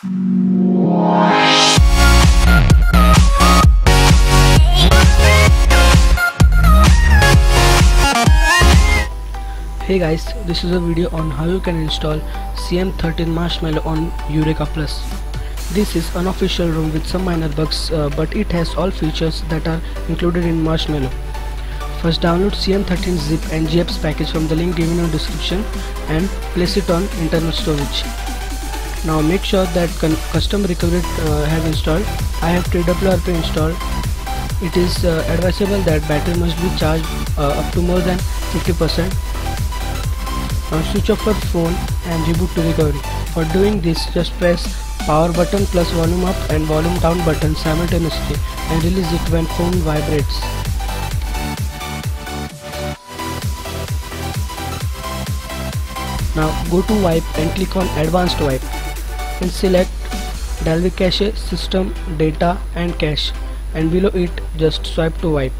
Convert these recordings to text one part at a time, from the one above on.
Hey guys, this is a video on how you can install CM13 Marshmallow on Yureka Plus. This is an unofficial ROM with some minor bugs uh, but it has all features that are included in Marshmallow. First download CM13 zip and GApps package from the link given in the description and place it on internal storage. Now make sure that custom recovery uh, have installed. I have TWRP installed. It is uh, advisable that battery must be charged uh, up to more than 50% now switch off your phone and reboot to recovery. For doing this just press power button plus volume up and volume down button simultaneously and release it when phone vibrates. Now go to wipe and click on advanced wipe and select Dalvik cache, system, data and cache and below it just swipe to wipe.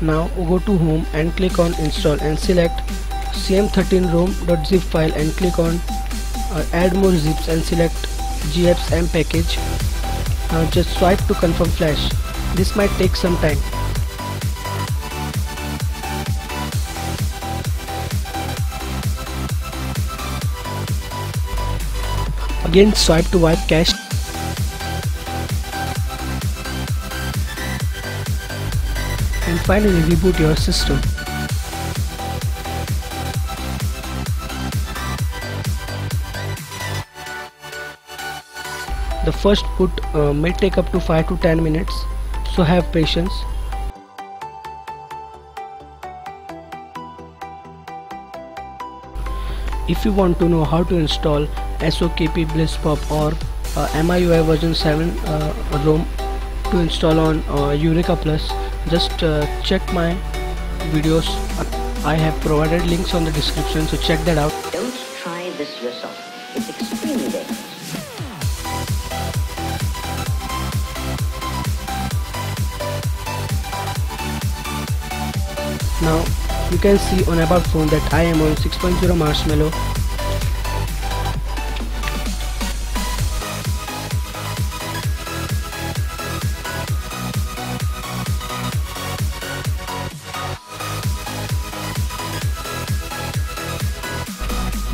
Now go to home and click on install and select cm13 rom.zip file and click on uh, add more zips and select gapps m package. Now just swipe to confirm flash. This might take some time. Again swipe to wipe cache and finally reboot your system. The first boot uh, may take up to 5 to 10 minutes, so have patience. If you want to know how to install SOKP BlissPop or uh, MIUI version 7 uh, ROM to install on uh, Yureka Plus, just uh, check my videos. I have provided links on the description so check that out. Don't try this yourself. It's extremely dangerous. Now you can see on about phone that I am on 6.0 marshmallow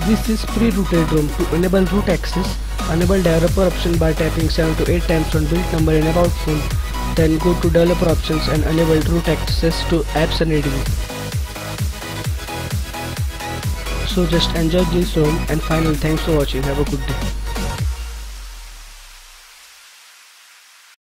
This is pre-rooted ROM. To enable root access, enable developer option by tapping 7 to 8 times on build number in about phone. Then go to developer options and enable root access to apps and ADB. So just enjoy this ROM and finally thanks for watching. Have a good day.